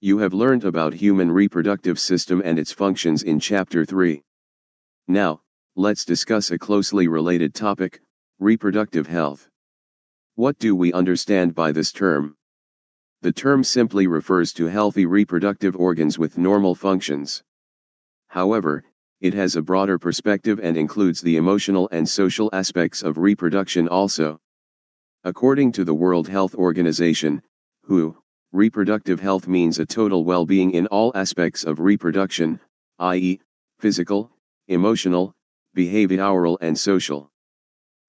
You have learned about human reproductive system and its functions in chapter 3. Now, let's discuss a closely related topic, reproductive health. What do we understand by this term? The term simply refers to healthy reproductive organs with normal functions. However, it has a broader perspective and includes the emotional and social aspects of reproduction also. According to the World Health Organization, WHO, reproductive health means a total well-being in all aspects of reproduction, i.e., physical, emotional, behavioral and social.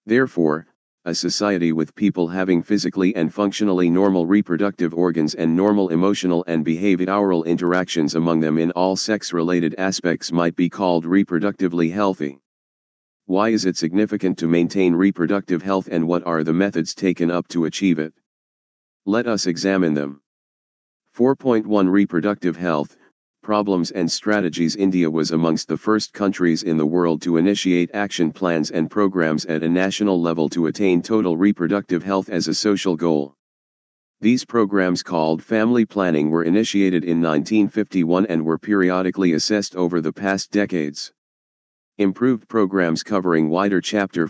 Therefore, a society with people having physically and functionally normal reproductive organs and normal emotional and behavioral interactions among them in all sex-related aspects might be called reproductively healthy. Why is it significant to maintain reproductive health and what are the methods taken up to achieve it? Let us examine them. 4.1 Reproductive Health problems and strategies India was amongst the first countries in the world to initiate action plans and programs at a national level to attain total reproductive health as a social goal. These programs called family planning were initiated in 1951 and were periodically assessed over the past decades. Improved programs covering wider chapter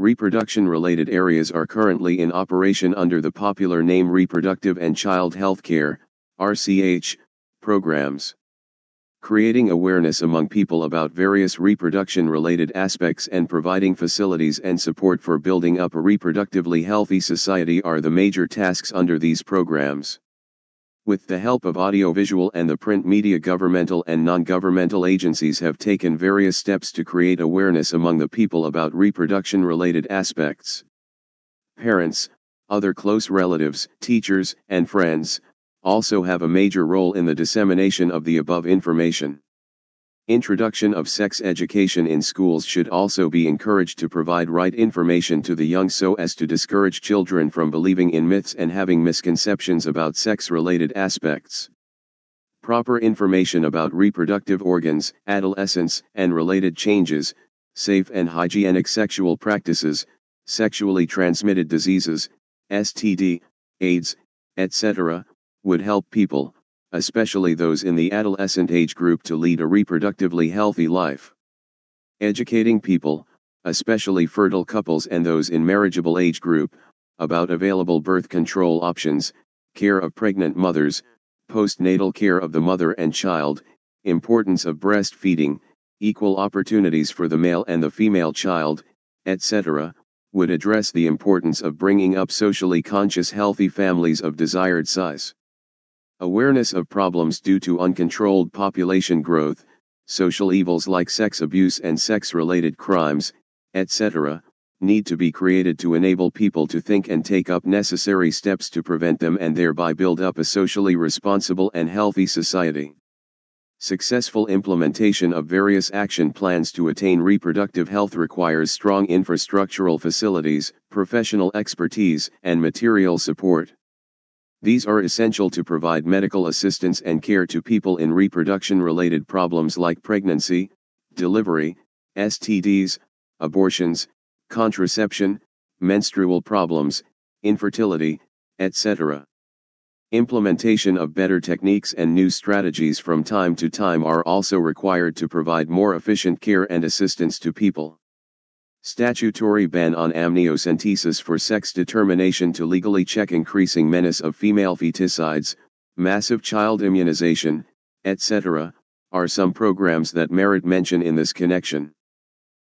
Reproduction related areas are currently in operation under the popular name Reproductive and Child Health Care, RCH, programs. Creating awareness among people about various reproduction related aspects and providing facilities and support for building up a reproductively healthy society are the major tasks under these programs. With the help of audiovisual and the print media governmental and non-governmental agencies have taken various steps to create awareness among the people about reproduction related aspects. Parents, other close relatives, teachers, and friends, also have a major role in the dissemination of the above information. Introduction of sex education in schools should also be encouraged to provide right information to the young so as to discourage children from believing in myths and having misconceptions about sex related aspects. Proper information about reproductive organs, adolescence, and related changes, safe and hygienic sexual practices, sexually transmitted diseases, STD, AIDS, etc., would help people, especially those in the adolescent age group to lead a reproductively healthy life. Educating people, especially fertile couples and those in marriageable age group, about available birth control options, care of pregnant mothers, postnatal care of the mother and child, importance of breastfeeding, equal opportunities for the male and the female child, etc., would address the importance of bringing up socially conscious healthy families of desired size. Awareness of problems due to uncontrolled population growth, social evils like sex abuse and sex-related crimes, etc., need to be created to enable people to think and take up necessary steps to prevent them and thereby build up a socially responsible and healthy society. Successful implementation of various action plans to attain reproductive health requires strong infrastructural facilities, professional expertise, and material support. These are essential to provide medical assistance and care to people in reproduction related problems like pregnancy, delivery, STDs, abortions, contraception, menstrual problems, infertility, etc. Implementation of better techniques and new strategies from time to time are also required to provide more efficient care and assistance to people. Statutory ban on amniocentesis for sex determination to legally check increasing menace of female feticides, massive child immunization, etc., are some programs that merit mention in this connection.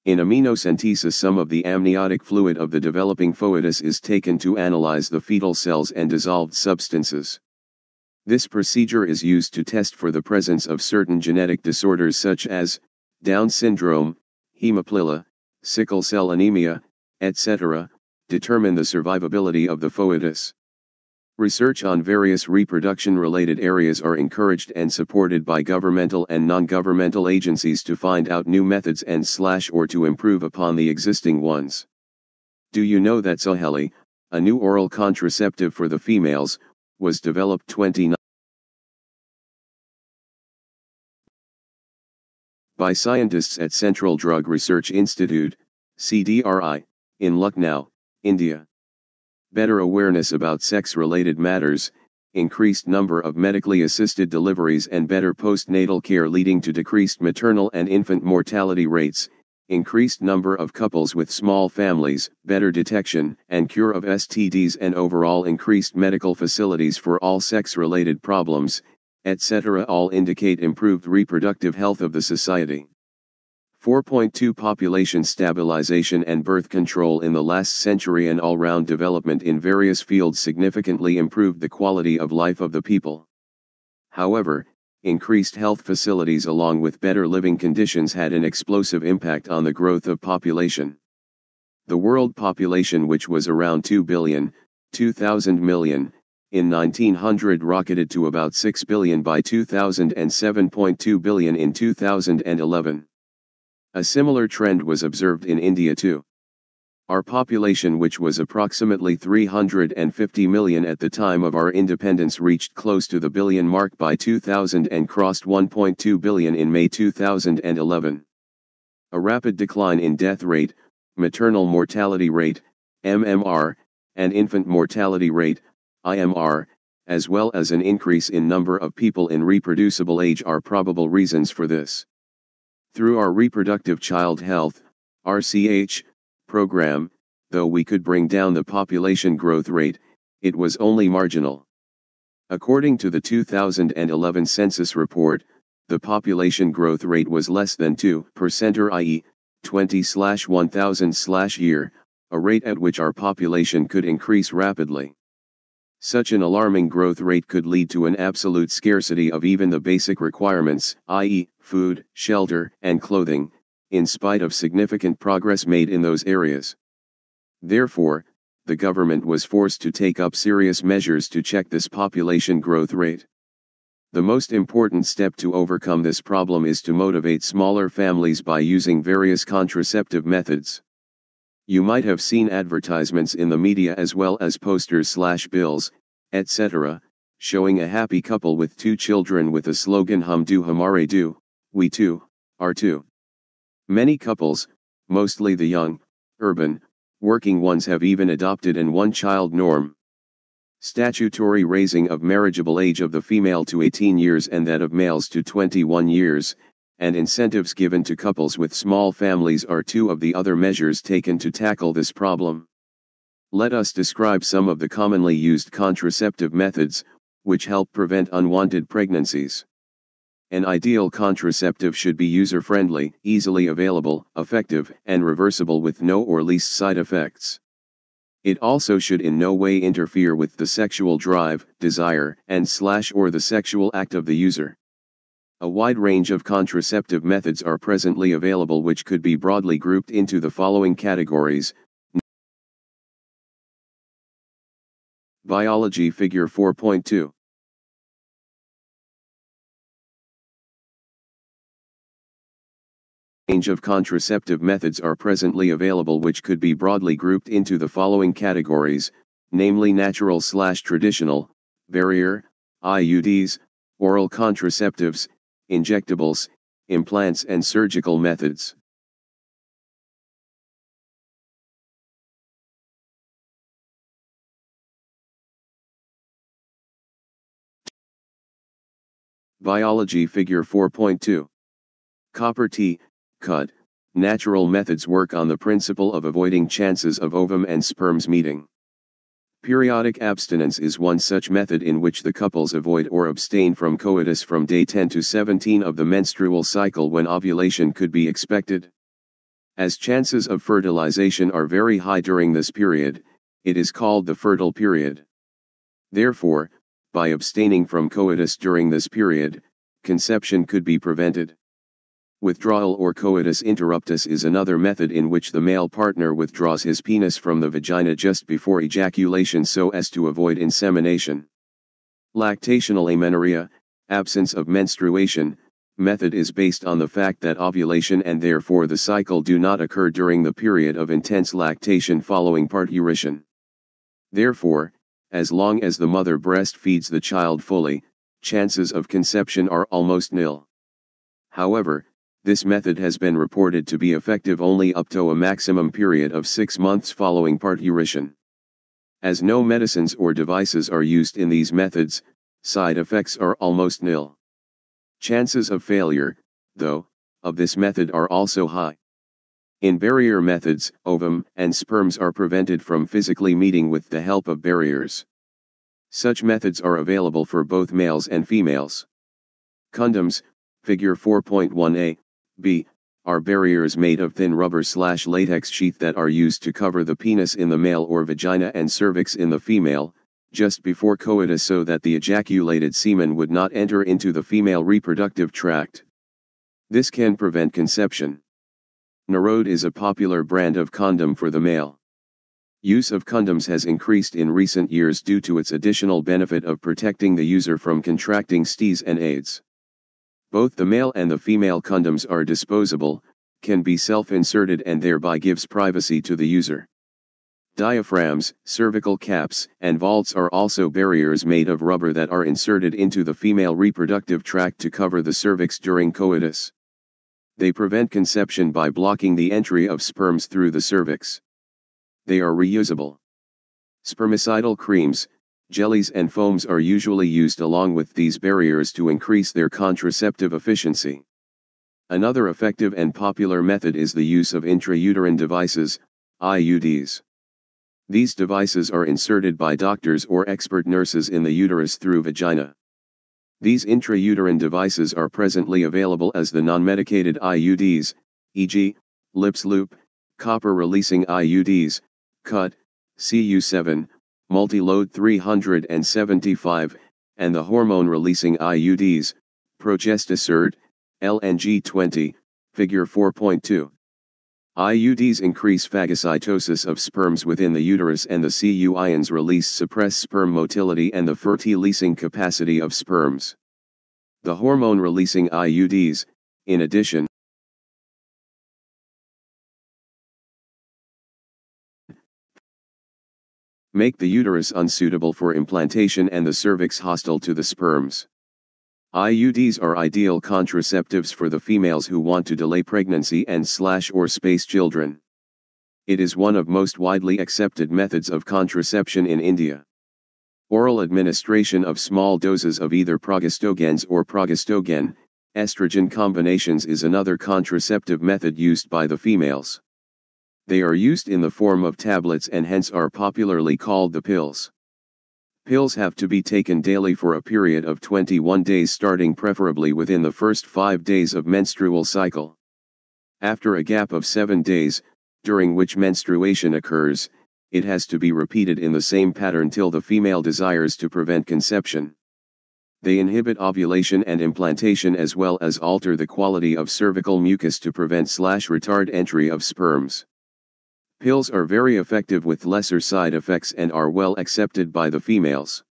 In amniocentesis some of the amniotic fluid of the developing foetus is taken to analyze the fetal cells and dissolved substances. This procedure is used to test for the presence of certain genetic disorders such as Down syndrome, hemophilia, sickle cell anemia, etc., determine the survivability of the foetus. Research on various reproduction-related areas are encouraged and supported by governmental and non-governmental agencies to find out new methods and slash or to improve upon the existing ones. Do you know that Saheli, a new oral contraceptive for the females, was developed 29 by scientists at Central Drug Research Institute, CDRI, in Lucknow, India. Better awareness about sex-related matters, increased number of medically assisted deliveries and better postnatal care leading to decreased maternal and infant mortality rates, increased number of couples with small families, better detection and cure of STDs and overall increased medical facilities for all sex-related problems, etc. all indicate improved reproductive health of the society. 4.2 Population stabilization and birth control in the last century and all-round development in various fields significantly improved the quality of life of the people. However, increased health facilities along with better living conditions had an explosive impact on the growth of population. The world population which was around 2 billion, 2000 million, in 1900 rocketed to about 6 billion by 2000 and 7.2 billion in 2011. A similar trend was observed in India too. Our population which was approximately 350 million at the time of our independence reached close to the billion mark by 2000 and crossed 1.2 billion in May 2011. A rapid decline in death rate, maternal mortality rate, MMR, and infant mortality rate, IMR, as well as an increase in number of people in reproducible age are probable reasons for this. Through our Reproductive Child Health, RCH, program, though we could bring down the population growth rate, it was only marginal. According to the 2011 census report, the population growth rate was less than 2% or i.e., 20 1000 year, a rate at which our population could increase rapidly. Such an alarming growth rate could lead to an absolute scarcity of even the basic requirements, i.e., food, shelter, and clothing, in spite of significant progress made in those areas. Therefore, the government was forced to take up serious measures to check this population growth rate. The most important step to overcome this problem is to motivate smaller families by using various contraceptive methods. You might have seen advertisements in the media as well as posters slash bills, etc., showing a happy couple with two children with the slogan Hum do hamare do, we too, are too. Many couples, mostly the young, urban, working ones have even adopted an one-child norm. Statutory raising of marriageable age of the female to 18 years and that of males to 21 years, and incentives given to couples with small families are two of the other measures taken to tackle this problem. Let us describe some of the commonly used contraceptive methods, which help prevent unwanted pregnancies. An ideal contraceptive should be user-friendly, easily available, effective, and reversible with no or least side effects. It also should in no way interfere with the sexual drive, desire, and slash or the sexual act of the user. A wide range of contraceptive methods are presently available which could be broadly grouped into the following categories. Biology Figure 4.2 range of contraceptive methods are presently available which could be broadly grouped into the following categories, namely natural slash traditional, barrier, IUDs, oral contraceptives, injectables, implants and surgical methods. Biology Figure 4.2 Copper T, cut, natural methods work on the principle of avoiding chances of ovum and sperms meeting. Periodic abstinence is one such method in which the couples avoid or abstain from coitus from day 10 to 17 of the menstrual cycle when ovulation could be expected. As chances of fertilization are very high during this period, it is called the fertile period. Therefore, by abstaining from coitus during this period, conception could be prevented. Withdrawal or coitus interruptus is another method in which the male partner withdraws his penis from the vagina just before ejaculation so as to avoid insemination. Lactational amenorrhea, absence of menstruation, method is based on the fact that ovulation and therefore the cycle do not occur during the period of intense lactation following parturition. Therefore, as long as the mother breastfeeds the child fully, chances of conception are almost nil. However, this method has been reported to be effective only up to a maximum period of six months following parturition. As no medicines or devices are used in these methods, side effects are almost nil. Chances of failure, though, of this method are also high. In barrier methods, ovum and sperms are prevented from physically meeting with the help of barriers. Such methods are available for both males and females. Condoms, figure 4.1a, b, are barriers made of thin rubber slash latex sheath that are used to cover the penis in the male or vagina and cervix in the female, just before coitus so that the ejaculated semen would not enter into the female reproductive tract. This can prevent conception. Nirodh is a popular brand of condom for the male. Use of condoms has increased in recent years due to its additional benefit of protecting the user from contracting STIs and AIDS. Both the male and the female condoms are disposable, can be self-inserted and thereby gives privacy to the user. Diaphragms, cervical caps, and vaults are also barriers made of rubber that are inserted into the female reproductive tract to cover the cervix during coitus. They prevent conception by blocking the entry of sperms through the cervix. They are reusable. Spermicidal creams, jellies and foams are usually used along with these barriers to increase their contraceptive efficiency. Another effective and popular method is the use of intrauterine devices, IUDs. These devices are inserted by doctors or expert nurses in the uterus through vagina. These intrauterine devices are presently available as the non-medicated IUDs, e.g., Lippes loop, copper-releasing IUDs, CUT, CU7, multi-load 375, and the hormone-releasing IUDs, Progestasert, LNG20, figure 4.2. IUDs increase phagocytosis of sperms within the uterus and the Cu ions release suppress sperm motility and the fertilizing capacity of sperms. The hormone-releasing IUDs, in addition, make the uterus unsuitable for implantation and the cervix hostile to the sperms. IUDs are ideal contraceptives for the females who want to delay pregnancy and slash or space children. It is one of most widely accepted methods of contraception in India. Oral administration of small doses of either progestogens or progestogen, estrogen combinations is another contraceptive method used by the females. They are used in the form of tablets and hence are popularly called the pills. Pills have to be taken daily for a period of 21 days starting preferably within the first 5 days of menstrual cycle. After a gap of 7 days, during which menstruation occurs, it has to be repeated in the same pattern till the female desires to prevent conception. They inhibit ovulation and implantation as well as alter the quality of cervical mucus to prevent slash retard entry of sperms. Pills are very effective with lesser side effects and are well accepted by the females.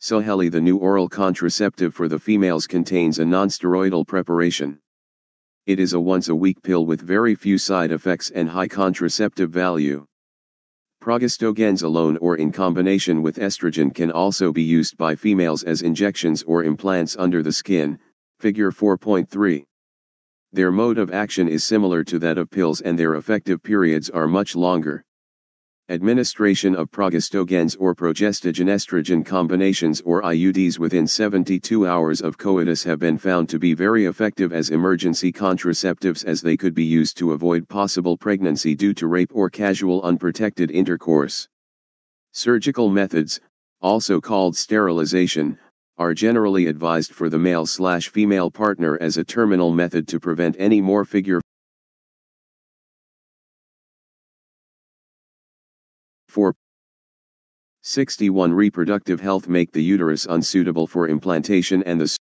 Saheli the new oral contraceptive for the females contains a nonsteroidal preparation. It is a once-a-week pill with very few side effects and high contraceptive value. Progestogens alone or in combination with estrogen can also be used by females as injections or implants under the skin, figure 4.3. Their mode of action is similar to that of pills and their effective periods are much longer. Administration of progestogens or progestogen estrogen combinations or IUDs within 72 hours of coitus have been found to be very effective as emergency contraceptives as they could be used to avoid possible pregnancy due to rape or casual unprotected intercourse. Surgical methods, also called sterilization, are generally advised for the male-slash-female partner as a terminal method to prevent any more figure 4. 61 Reproductive health make the uterus unsuitable for implantation and the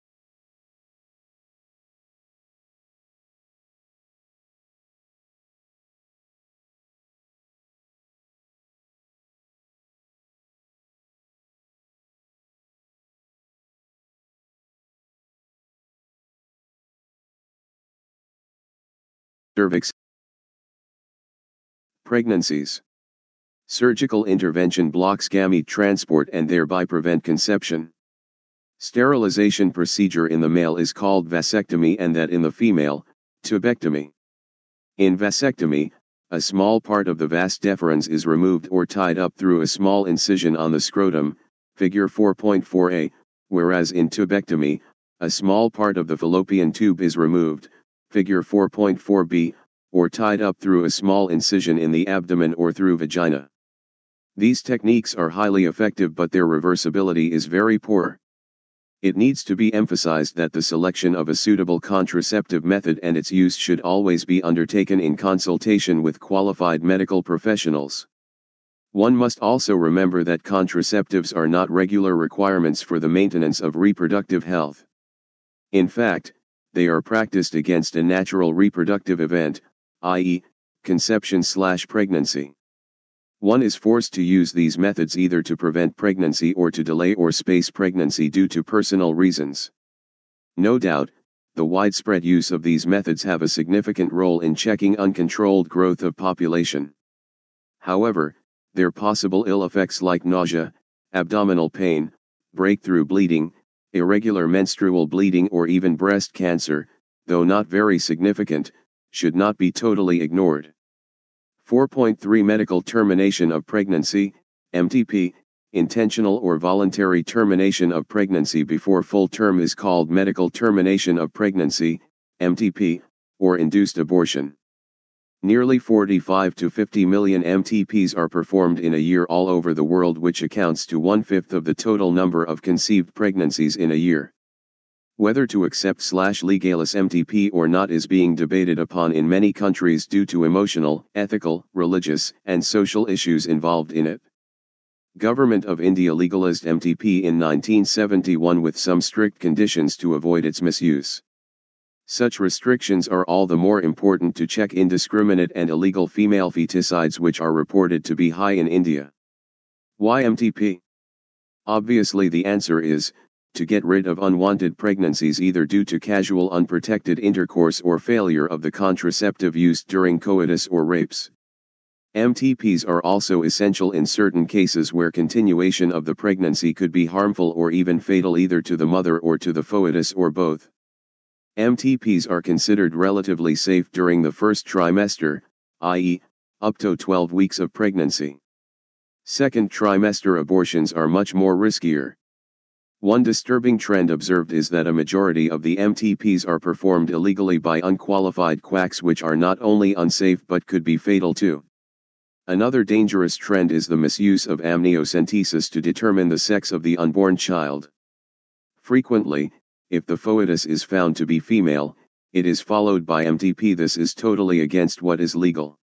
cervix, pregnancies. Surgical intervention blocks gamete transport and thereby prevent conception. Sterilization procedure in the male is called vasectomy and that in the female, tubectomy. In vasectomy, a small part of the vas deferens is removed or tied up through a small incision on the scrotum, figure 4.4a, whereas in tubectomy, a small part of the fallopian tube is removed, figure 4.4b, or tied up through a small incision in the abdomen or through vagina. These techniques are highly effective but their reversibility is very poor. It needs to be emphasized that the selection of a suitable contraceptive method and its use should always be undertaken in consultation with qualified medical professionals. One must also remember that contraceptives are not regular requirements for the maintenance of reproductive health. In fact, they are practiced against a natural reproductive event, i.e., conception slash pregnancy. One is forced to use these methods either to prevent pregnancy or to delay or space pregnancy due to personal reasons. No doubt, the widespread use of these methods have a significant role in checking uncontrolled growth of population. However, their possible ill effects like nausea, abdominal pain, breakthrough bleeding, irregular menstrual bleeding or even breast cancer, though not very significant, should not be totally ignored. 4.3 Medical termination of pregnancy, MTP, intentional or voluntary termination of pregnancy before full term is called medical termination of pregnancy, MTP, or induced abortion. Nearly 45 to 50 million MTPs are performed in a year all over the world which accounts to one-fifth of the total number of conceived pregnancies in a year. Whether to accept slash legalize MTP or not is being debated upon in many countries due to emotional, ethical, religious, and social issues involved in it. Government of India legalized MTP in 1971 with some strict conditions to avoid its misuse. Such restrictions are all the more important to check indiscriminate and illegal female feticides which are reported to be high in India. Why MTP? Obviously the answer is, to get rid of unwanted pregnancies either due to casual unprotected intercourse or failure of the contraceptive used during coitus or rapes. MTPs are also essential in certain cases where continuation of the pregnancy could be harmful or even fatal either to the mother or to the foetus or both. MTPs are considered relatively safe during the first trimester, i.e., up to 12 weeks of pregnancy. Second trimester abortions are much more riskier. One disturbing trend observed is that a majority of the MTPs are performed illegally by unqualified quacks which are not only unsafe but could be fatal too. Another dangerous trend is the misuse of amniocentesis to determine the sex of the unborn child. Frequently, if the foetus is found to be female, it is followed by MTP. This is totally against what is legal.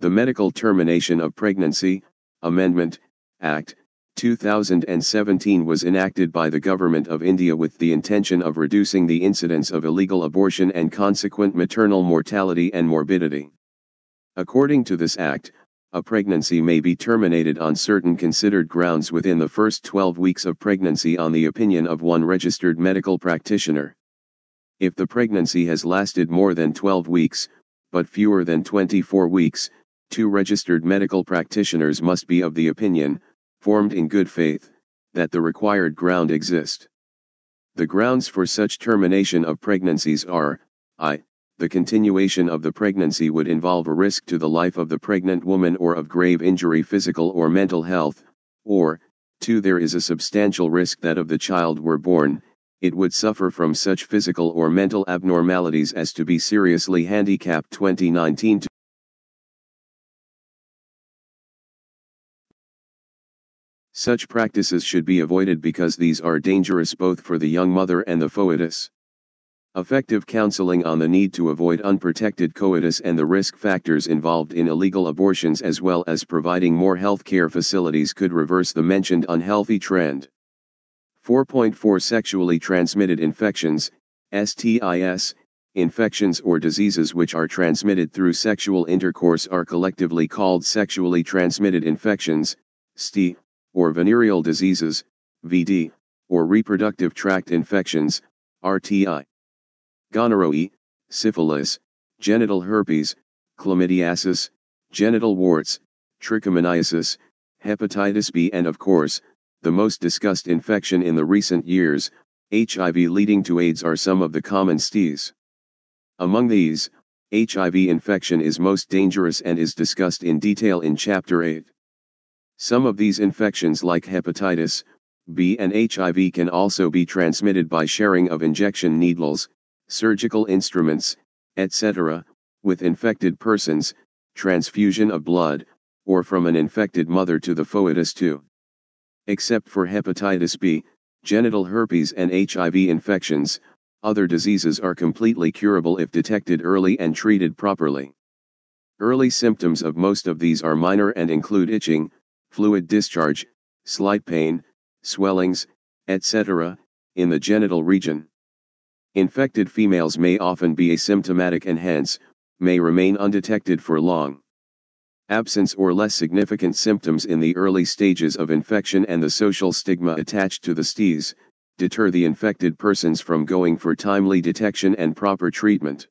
The Medical Termination of Pregnancy, Amendment, Act, 2017 was enacted by the Government of India with the intention of reducing the incidence of illegal abortion and consequent maternal mortality and morbidity. According to this act, a pregnancy may be terminated on certain considered grounds within the first 12 weeks of pregnancy on the opinion of one registered medical practitioner. If the pregnancy has lasted more than 12 weeks, but fewer than 24 weeks, two registered medical practitioners must be of the opinion, formed in good faith, that the required ground exist. The grounds for such termination of pregnancies are, I, the continuation of the pregnancy would involve a risk to the life of the pregnant woman or of grave injury physical or mental health, or, 2 there is a substantial risk that of the child were born, it would suffer from such physical or mental abnormalities as to be seriously handicapped 2019 Such practices should be avoided because these are dangerous both for the young mother and the foetus. Effective counseling on the need to avoid unprotected coitus and the risk factors involved in illegal abortions as well as providing more health care facilities could reverse the mentioned unhealthy trend. 4.4 Sexually transmitted infections, STIs, infections or diseases which are transmitted through sexual intercourse are collectively called sexually transmitted infections, STI, or venereal diseases, VD, or reproductive tract infections, RTI. Gonorrhea, syphilis, genital herpes, chlamydiasis, genital warts, trichomoniasis, hepatitis B and of course, the most discussed infection in the recent years, HIV leading to AIDS are some of the common STIs. Among these, HIV infection is most dangerous and is discussed in detail in Chapter 8. Some of these infections like hepatitis, B and HIV can also be transmitted by sharing of injection needles, surgical instruments, etc., with infected persons, transfusion of blood, or from an infected mother to the foetus too. Except for hepatitis B, genital herpes and HIV infections, other diseases are completely curable if detected early and treated properly. Early symptoms of most of these are minor and include itching, fluid discharge, slight pain, swellings, etc., in the genital region. Infected females may often be asymptomatic and hence, may remain undetected for long. Absence or less significant symptoms in the early stages of infection and the social stigma attached to the STIs, deter the infected persons from going for timely detection and proper treatment.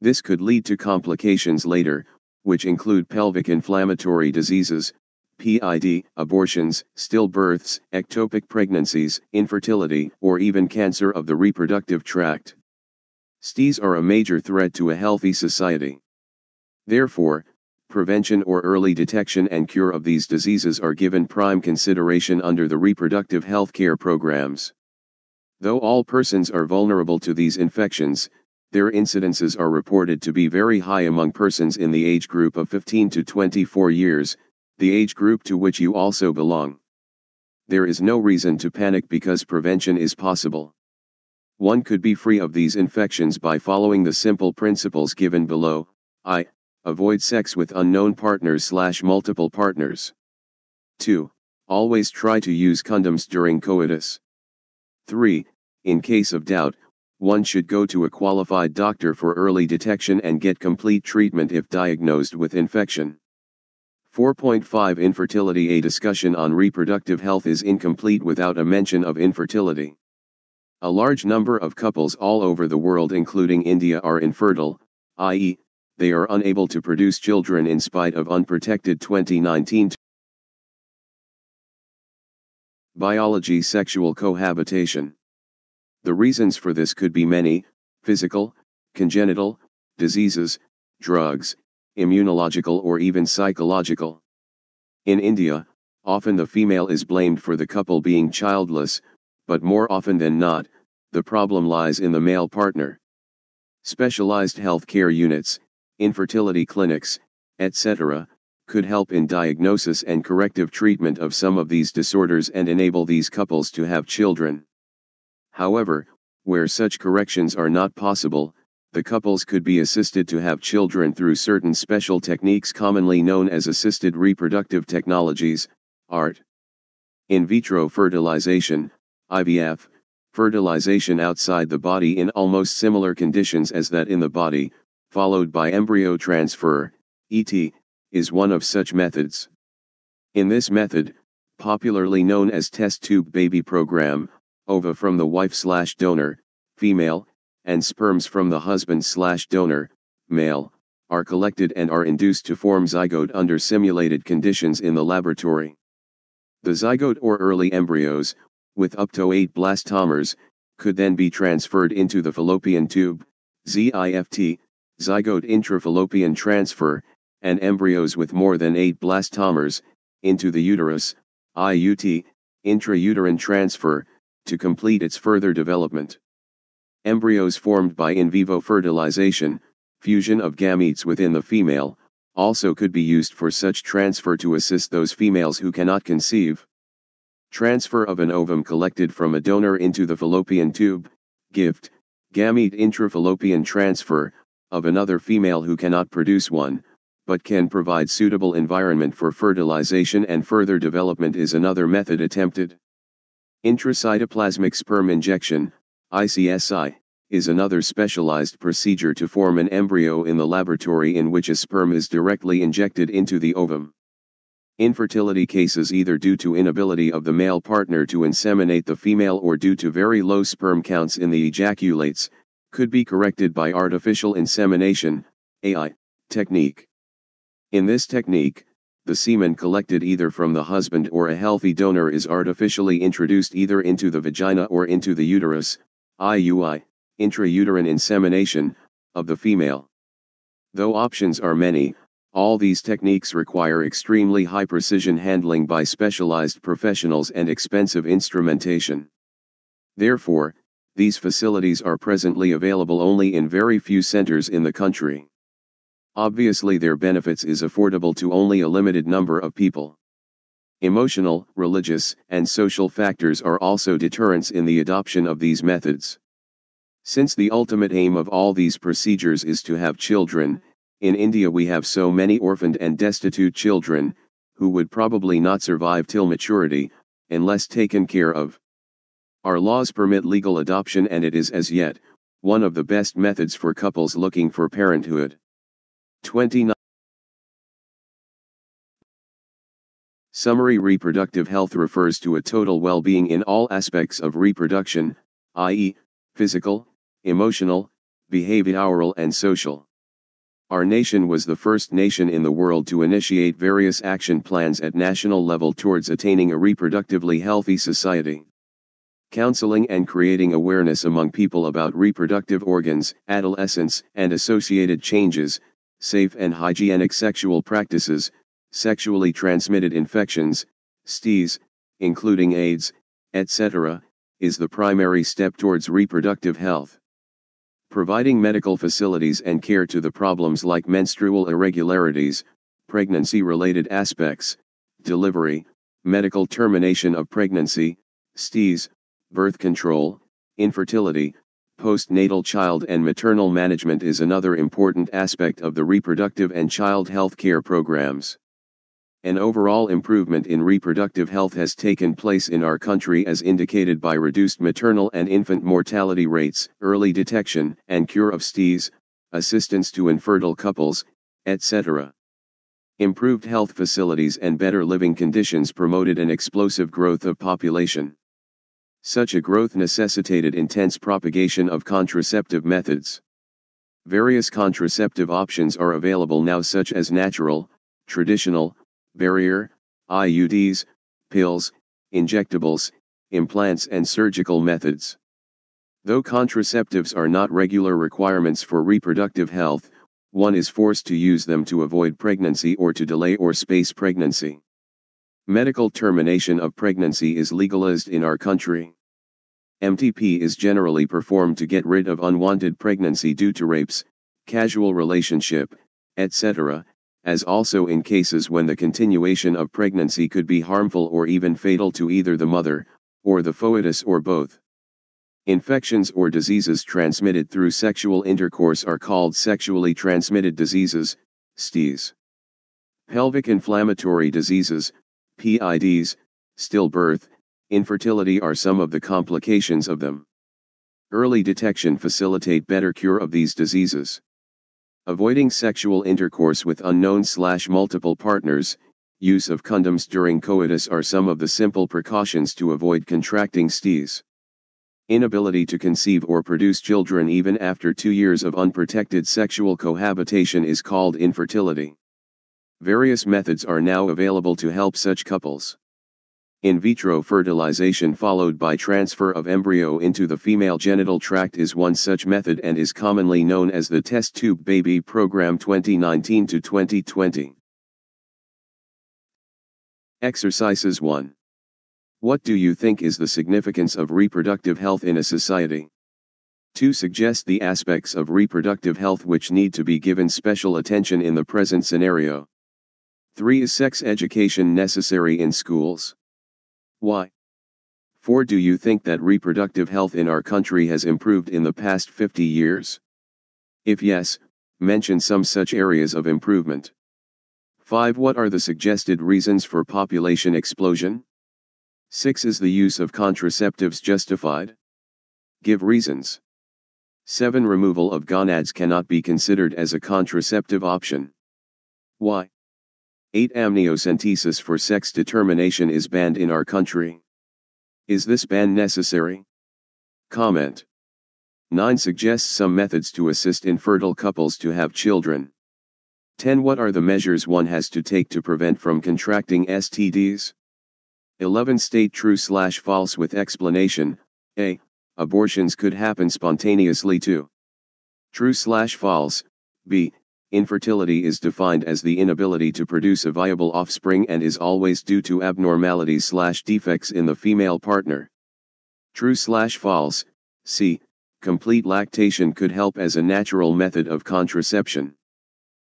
This could lead to complications later, which include pelvic inflammatory diseases, PID, abortions, stillbirths, ectopic pregnancies, infertility, or even cancer of the reproductive tract. STIs are a major threat to a healthy society. Therefore, prevention or early detection and cure of these diseases are given prime consideration under the reproductive health care programs. Though all persons are vulnerable to these infections, their incidences are reported to be very high among persons in the age group of 15 to 24 years, the age group to which you also belong. There is no reason to panic because prevention is possible. One could be free of these infections by following the simple principles given below. I. Avoid sex with unknown partners slash multiple partners. 2. Always try to use condoms during coitus. 3. In case of doubt, one should go to a qualified doctor for early detection and get complete treatment if diagnosed with infection. 4.5 Infertility A discussion on reproductive health is incomplete without a mention of infertility. A large number of couples all over the world including India are infertile, i.e., they are unable to produce children in spite of unprotected 2019 Biology Sexual cohabitation. The reasons for this could be many, physical, congenital, diseases, drugs, immunological or even psychological. In India, often the female is blamed for the couple being childless, but more often than not, the problem lies in the male partner. Specialized healthcare units, infertility clinics, etc., could help in diagnosis and corrective treatment of some of these disorders and enable these couples to have children. However, where such corrections are not possible, the couples could be assisted to have children through certain special techniques commonly known as assisted reproductive technologies, ART. In vitro fertilization, IVF, fertilization outside the body in almost similar conditions as that in the body, followed by embryo transfer, ET, is one of such methods. In this method, popularly known as test tube baby program, ova from the wife slash donor, female, and sperms from the husband slash donor, male, are collected and are induced to form zygote under simulated conditions in the laboratory. The zygote or early embryos, with up to 8 blastomeres, could then be transferred into the fallopian tube, ZIFT, zygote intrafallopian transfer, and embryos with more than 8 blastomeres, into the uterus, IUT, intrauterine transfer, to complete its further development. Embryos formed by in vivo fertilization, fusion of gametes within the female, also could be used for such transfer to assist those females who cannot conceive. Transfer of an ovum collected from a donor into the fallopian tube, gift, gamete intrafallopian transfer, of another female who cannot produce one, but can provide suitable environment for fertilization and further development is another method attempted. Intracytoplasmic sperm injection, ICSI, is another specialized procedure to form an embryo in the laboratory in which a sperm is directly injected into the ovum. Infertility cases either due to inability of the male partner to inseminate the female or due to very low sperm counts in the ejaculates, could be corrected by artificial insemination, AI, technique. In this technique, the semen collected either from the husband or a healthy donor is artificially introduced either into the vagina or into the uterus, IUI, intrauterine insemination, of the female. Though options are many, all these techniques require extremely high precision handling by specialized professionals and expensive instrumentation. Therefore, these facilities are presently available only in very few centers in the country. Obviously their benefits is affordable to only a limited number of people. Emotional, religious, and social factors are also deterrents in the adoption of these methods. Since the ultimate aim of all these procedures is to have children, in India we have so many orphaned and destitute children, who would probably not survive till maturity, unless taken care of. Our laws permit legal adoption and it is as yet, one of the best methods for couples looking for parenthood. 29. Summary Reproductive health refers to a total well-being in all aspects of reproduction, i.e., physical, emotional, behavioral and social. Our nation was the first nation in the world to initiate various action plans at national level towards attaining a reproductively healthy society. Counseling and creating awareness among people about reproductive organs, adolescence, and associated changes, safe and hygienic sexual practices, sexually transmitted infections, STIs, including AIDS, etc., is the primary step towards reproductive health. Providing medical facilities and care to the problems like menstrual irregularities, pregnancy-related aspects, delivery, medical termination of pregnancy, STIs, birth control, infertility, postnatal child and maternal management is another important aspect of the reproductive and child health care programs. An overall improvement in reproductive health has taken place in our country as indicated by reduced maternal and infant mortality rates, early detection and cure of STIs, assistance to infertile couples, etc. Improved health facilities and better living conditions promoted an explosive growth of population. Such a growth necessitated intense propagation of contraceptive methods. Various contraceptive options are available now such as natural, traditional, barrier, IUDs, pills, injectables, implants and surgical methods. Though contraceptives are not regular requirements for reproductive health, one is forced to use them to avoid pregnancy or to delay or space pregnancy. Medical termination of pregnancy is legalized in our country. MTP is generally performed to get rid of unwanted pregnancy due to rapes, casual relationship, etc., as also in cases when the continuation of pregnancy could be harmful or even fatal to either the mother, or the foetus or both. Infections or diseases transmitted through sexual intercourse are called sexually transmitted diseases, STIs. Pelvic inflammatory diseases, PIDs, stillbirth, infertility are some of the complications of them. Early detection facilitate better cure of these diseases. Avoiding sexual intercourse with unknown slash multiple partners, use of condoms during coitus are some of the simple precautions to avoid contracting STIs. Inability to conceive or produce children even after two years of unprotected sexual cohabitation is called infertility. Various methods are now available to help such couples. In vitro fertilization followed by transfer of embryo into the female genital tract is one such method and is commonly known as the test tube baby program 2019 to 2020. Exercises 1. What do you think is the significance of reproductive health in a society? 2. Suggest the aspects of reproductive health which need to be given special attention in the present scenario. 3. Is sex education necessary in schools? Why? 4. Do you think that reproductive health in our country has improved in the past 50 years? If yes, mention some such areas of improvement. 5. What are the suggested reasons for population explosion? 6. Is the use of contraceptives justified? Give reasons. 7. Removal of gonads cannot be considered as a contraceptive option. Why? 8. Amniocentesis for sex determination is banned in our country. Is this ban necessary? Comment. 9. Suggests some methods to assist infertile couples to have children. 10. What are the measures one has to take to prevent from contracting STDs? 11. State true slash false with explanation. A. Abortions could happen spontaneously too. True slash false. B. Infertility is defined as the inability to produce a viable offspring and is always due to abnormalities slash defects in the female partner. True slash false, c. Complete lactation could help as a natural method of contraception.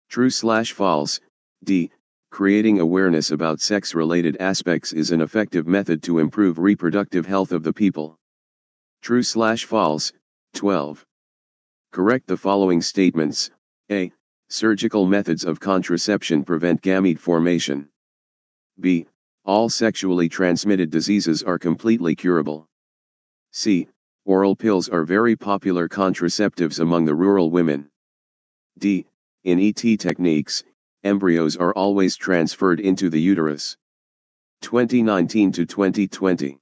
True slash false, d. Creating awareness about sex-related aspects is an effective method to improve reproductive health of the people. True slash false, 12. Correct the following statements, a. Surgical methods of contraception prevent gamete formation. B. All sexually transmitted diseases are completely curable. C. Oral pills are very popular contraceptives among the rural women. D. In ET techniques, embryos are always transferred into the uterus. 2019 to 2020.